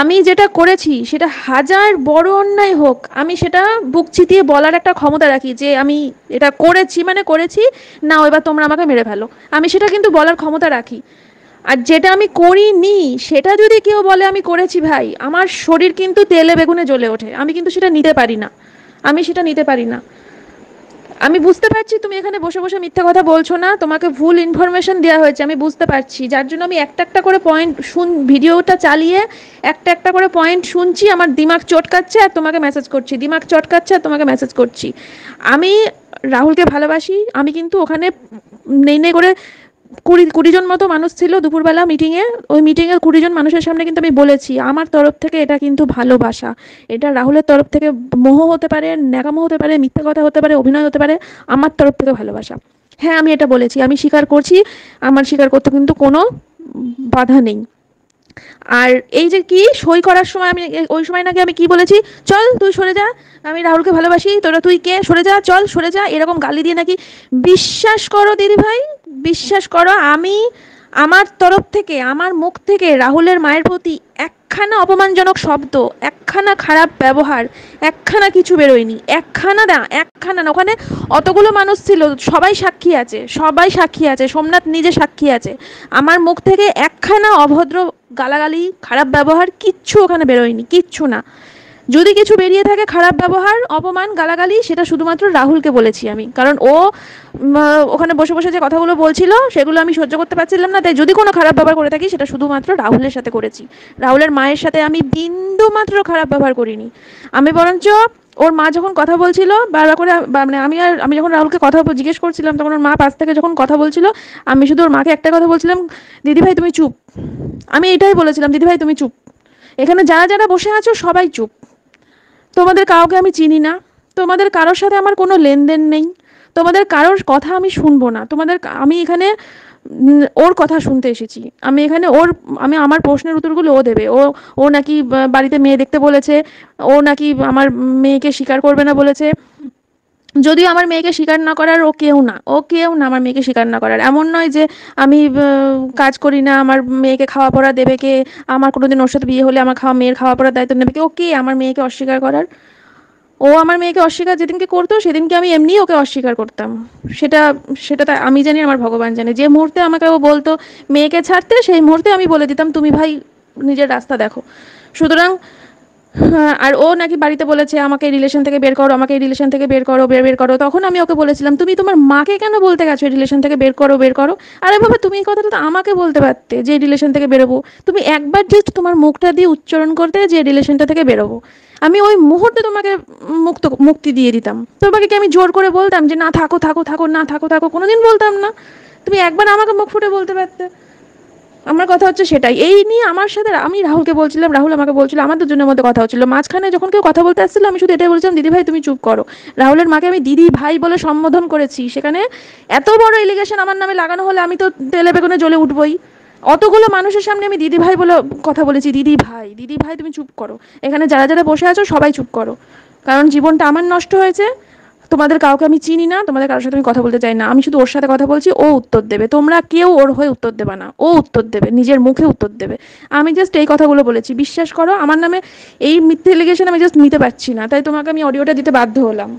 আমি যেটা করেছি, সেটা হাজার বড় অন্যায় হোক, আমি সেটা বুক চিতিয়ে বলার একটা ক্ষমতা রাখি যে আমি এটা করেছি মানে করেছি, না, এবার তোমরা আমাকে মেরে ফেলো। আমি সেটা কিন্তু বলার ক্ষমতা রাখি। আর যেটা আমি করিনি, সেটা যদি কেউ বলে আমি করেছি ভাই, আমার শরীর কিন্তু তেলে বেগুনে জ্বলে ওঠে। আমি কিন্তু সেটা নিতে পারি না। আমি সেটা নিতে পারি না। আমি বুঝতে পারছি তুমি এখানে বসে বসে মিথ্যা কথা বলছো না। তোমাকে ভুল ইনফরমেশন দেওয়া হয়েছে, আমি বুঝতে পারছি। যার জন্য আমি একটা একটা করে পয়েন্ট শুন ভিডিওটা চালিয়ে একটা একটা করে পয়েন্ট শুনছি, আমার দিমাগ চটকাচ্ছে আর তোমাকে মেসেজ করছি। দিমাগ চটকাচ্ছে আর তোমাকে মেসেজ করছি। আমি রাহুলকে ভালোবাসি, আমি কিন্তু ওখানে নেই নেই করে কুড়ি, কুড়িজন মতো মানুষ ছিল দুপুরবেলা মিটিংয়ে ওই মিটিংয়ের কুড়িজন মানুষের সামনে কিন্তু আমি বলেছি, আমার তরফ থেকে এটা কিন্তু ভালোবাসা। এটা রাহুলের তরফ থেকে মোহ হতে পারে, ন্যাকামো হতে পারে, মিথ্যা কথা হতে পারে, অভিনয় হতে পারে, আমার তরফ থেকে ভালোবাসা। হ্যাঁ আমি এটা বলেছি, আমি স্বীকার করছি, আমার স্বীকার করতে কিন্তু কোনো বাধা নেই। আর এই যে কি সই করার সময় আমি, ওই সময় নাকি আমি কি বলেছি? চল তুই সরে যা, আমি রাহুলকে ভালোবাসি, তোরা তুই কে? সরে যা, চল সরে যা, এরকম গালি দিয়ে নাকি, বিশ্বাস করো দিদি ভাই বিশ্বাস করো আমি আমার তরফ থেকে, আমার মুখ থেকে রাহুলের মায়ের প্রতি একখানা অপমানজনক শব্দ, একখানা খারাপ ব্যবহার, একখানা কিছু বেরোয়নি। একখানা না একখানা না, ওখানে অতগুলো মানুষ ছিল, সবাই সাক্ষী আছে, সবাই সাক্ষী আছে, সোমনাথ নিজে সাক্ষী আছে। আমার মুখ থেকে একখানা অভদ্র গালাগালি, খারাপ ব্যবহার, কিচ্ছু ওখানে বেরোয়নি, কিচ্ছু না। যদি কিছু বেরিয়ে থাকে খারাপ ব্যবহার, অপমান, গালাগালি, সেটা শুধুমাত্র রাহুলকে বলেছি আমি। কারণ ও ওখানে বসে বসে যে কথাগুলো বলছিল, সেগুলো আমি সহ্য করতে পারছিলাম না। তাই যদি কোনো খারাপ ব্যবহার করে থাকি, সেটা শুধুমাত্র রাহুলের সাথে করেছি। রাহুলের মায়ের সাথে আমি বিন্দু মাত্র খারাপ ব্যবহার করিনি। আমি বরঞ্চ ওর মা যখন কথা বলছিল, বারবার করে মানে আমি আর, আমি যখন রাহুলকে কথা জিজ্ঞেস করছিলাম, তখন ওর মা পাশ থেকে যখন কথা বলছিল, আমি শুধু ওর মাকে একটা কথা বলছিলাম দিদিভাই তুমি চুপ। আমি এটাই বলেছিলাম দিদিভাই তুমি চুপ। এখানে যারা যারা বসে আছো, সবাই চুপ। তোমাদের কাউকে আমি চিনি না। তোমাদের কারোর সাথে আমার কোনো লেনদেন নেই। তোমাদের কারোর কথা আমি শুনব না। তোমাদের আমি এখানে ওর কথা শুনতে এসেছি। আমি এখানে ওর, আমি আমার প্রশ্নের উত্তরগুলো ও দেবে। ও ও নাকি বাড়িতে মেয়ে দেখতে বলেছে। ও নাকি আমার মেয়েকে স্বীকার করবে না বলেছে। যদিও আমার মেয়েকে স্বীকার না করার ও কেউ না, ও কেউ না আমার মেয়েকে স্বীকার না করার। এমন নয় যে আমি কাজ করি না, আমার মেয়েকে খাওয়া পড়া দেবে কে, আমার কোনোদিন ওর সাথে বিয়ে হলে আমার খাওয়া, মেয়ের খাওয়া পড়ার দায়িত্ব নেবে কে, ও কে আমার মেয়েকে অস্বীকার করার? ও আমার মেয়েকে অস্বীকার যেদিনকে করতো, সেদিনকে আমি এমনিই ওকে অস্বীকার করতাম। সেটা সেটা তা আমি জানি, আমার ভগবান জানে। যে মুহূর্তে আমাকে ও বলতো, মেয়েকে ছাড়তে, সেই মুহূর্তে আমি বলে দিতাম, তুমি ভাই, নিজের রাস্তা দেখো। সুতরাং আর ও নাকি বাড়িতে বলেছে, আমাকে এই রিলেশন থেকে বের করো, আমাকে এই রিলেশন থেকে বের করো, বের বের করো। তখন আমি ওকে বলেছিলাম, তুমি তোমার মাকে কেন বলতে গেছো রিলেশন থেকে বের করো বের করো? আরে বাবা তুমি এই কথাটা তো আমাকে বলতে পারতে যে রিলেশন থেকে বেরোবো। তুমি একবার জাস্ট তোমার মুখটা দিয়ে উচ্চারণ করতে যে রিলেশনটা থেকে বেরোবো। আমি ওই মুহূর্তে তোমাকে মুক্ত, মুক্তি দিয়ে দিতাম। তোমাকে কি আমি জোর করে বলতাম যে, না, থাকো থাকো থাকো, না, থাকো থাকো, কোনোদিন বলতাম না। তুমি একবার আমাকে মুখ ফুটে বলতে পারতে। আমার কথা হচ্ছে সেটাই। এই নিয়ে আমার সাথে আমি রাহুলকে বলছিলাম, রাহুল আমাকে বলছিল আমার দুজনের মধ্যে কথা হচ্ছিল। মাঝখানে যখন কেউ কথা বলতে আসছিল, আমি শুধু এটাই বলছিলাম, দিদি ভাই, তুমি চুপ করো। রাহুলের মাকে আমি দিদি ভাই বলে সম্বোধন করেছি। সেখানে এত বড় এলিগেশন আমার নামে লাগানো হলে আমি তো তেলে বেগুনে জ্বলে উঠবই। অতগুলো মানুষের সামনে আমি দিদি ভাই বলে কথা বলেছি, দিদি ভাই দিদি ভাই, তুমি চুপ করো। এখানে যারা যারা বসে আছো, সবাই চুপ করো। কারণ জীবনটা আমার নষ্ট হয়েছে। তোমাদের কাউকে আমি চিনি না, তোমাদের কারোর সাথে আমি কথা বলতে চাই না। আমি শুধু ওর সাথে কথা বলছি, ও উত্তর দেবে। তোমরা কেউ ওর হয়ে উত্তর দেবে না। ও উত্তর দেবে, নিজের মুখে উত্তর দেবে। আমি জাস্ট এই কথাগুলো বলেছি। বিশ্বাস করো, আমার নামে এই মিথ্যে এলিগেশন আমি জাস্ট নিতে পারছি না। তাই তোমাকে আমি অডিওটা দিতে বাধ্য হলাম।